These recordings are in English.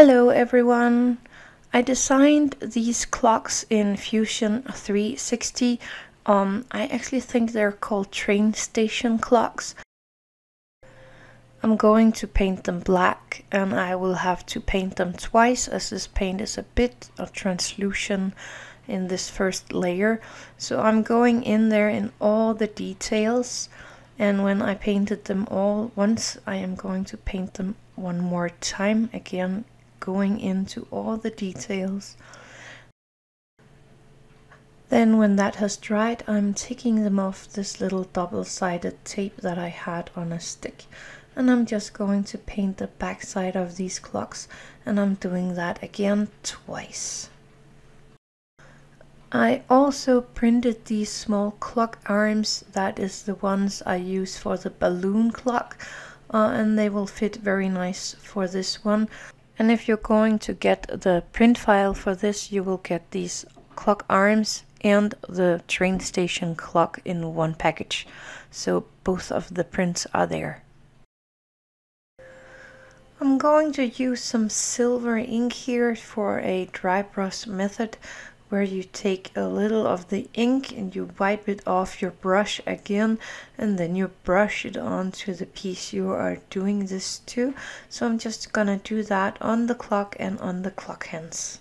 Hello everyone! I designed these clocks in Fusion 360. Um, I actually think they're called train station clocks. I'm going to paint them black and I will have to paint them twice as this paint is a bit of translucent in this first layer. So I'm going in there in all the details and when I painted them all once I am going to paint them one more time again going into all the details then when that has dried I'm taking them off this little double-sided tape that I had on a stick and I'm just going to paint the back side of these clocks and I'm doing that again twice. I also printed these small clock arms, that is the ones I use for the balloon clock uh, and they will fit very nice for this one. And if you're going to get the print file for this you will get these clock arms and the train station clock in one package. So both of the prints are there. I'm going to use some silver ink here for a dry brush method where you take a little of the ink and you wipe it off your brush again and then you brush it onto the piece you are doing this to. So I'm just gonna do that on the clock and on the clock hands.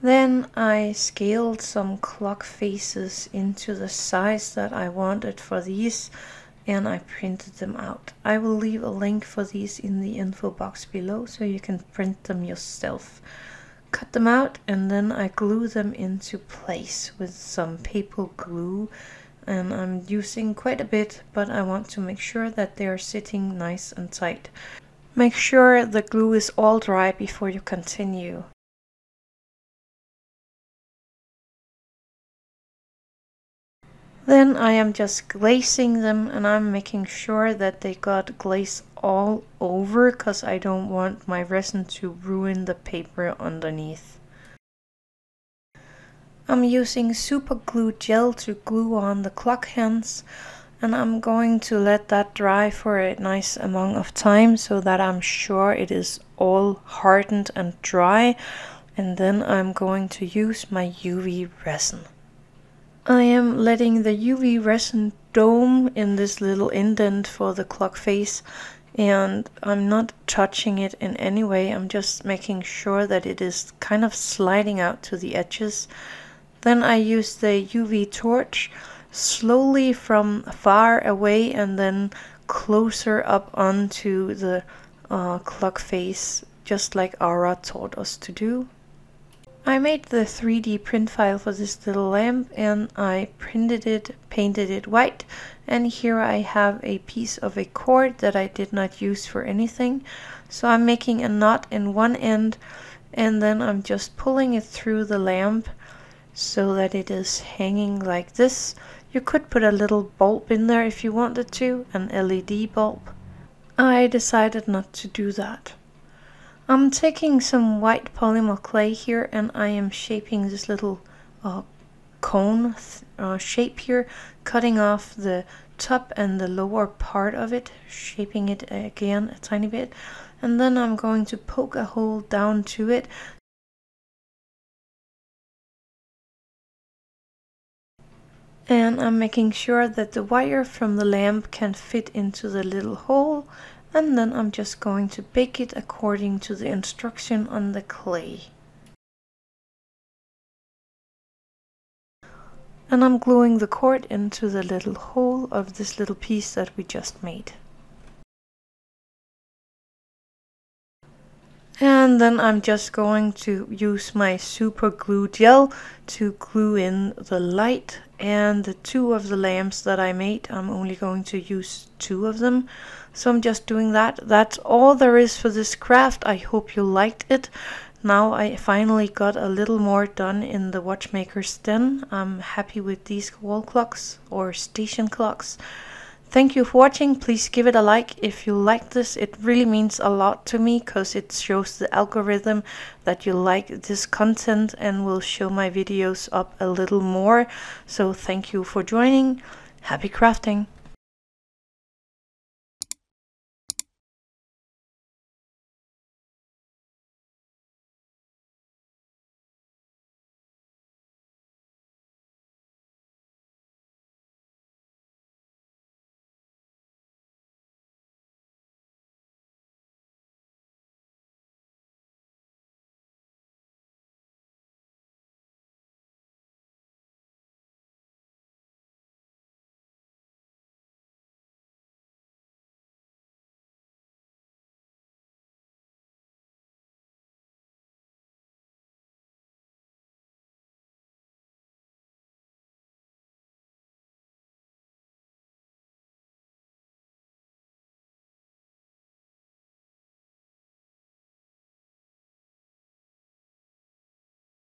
Then I scaled some clock faces into the size that I wanted for these and I printed them out. I will leave a link for these in the info box below so you can print them yourself. Cut them out and then I glue them into place with some paper glue and I'm using quite a bit but I want to make sure that they are sitting nice and tight. Make sure the glue is all dry before you continue. Then I am just glazing them and I'm making sure that they got glaze all over because I don't want my resin to ruin the paper underneath. I'm using super glue gel to glue on the clock hands and I'm going to let that dry for a nice amount of time so that I'm sure it is all hardened and dry and then I'm going to use my UV resin. I am letting the UV resin dome in this little indent for the clock face and I'm not touching it in any way. I'm just making sure that it is kind of sliding out to the edges. Then I use the UV torch slowly from far away and then closer up onto the uh, clock face just like Aura taught us to do I made the 3D print file for this little lamp and I printed it, painted it white and here I have a piece of a cord that I did not use for anything. So I'm making a knot in one end and then I'm just pulling it through the lamp so that it is hanging like this. You could put a little bulb in there if you wanted to, an LED bulb. I decided not to do that. I'm taking some white polymer clay here and I am shaping this little uh, cone uh, shape here, cutting off the top and the lower part of it, shaping it again a tiny bit, and then I'm going to poke a hole down to it. And I'm making sure that the wire from the lamp can fit into the little hole and then I'm just going to bake it according to the instruction on the clay. And I'm gluing the cord into the little hole of this little piece that we just made. And then I'm just going to use my super glue gel to glue in the light and the two of the lamps that I made. I'm only going to use two of them. So I'm just doing that. That's all there is for this craft. I hope you liked it. now I finally got a little more done in the watchmaker's den. I'm happy with these wall clocks or station clocks. Thank you for watching. Please give it a like if you like this. It really means a lot to me because it shows the algorithm that you like this content and will show my videos up a little more. So thank you for joining. Happy crafting!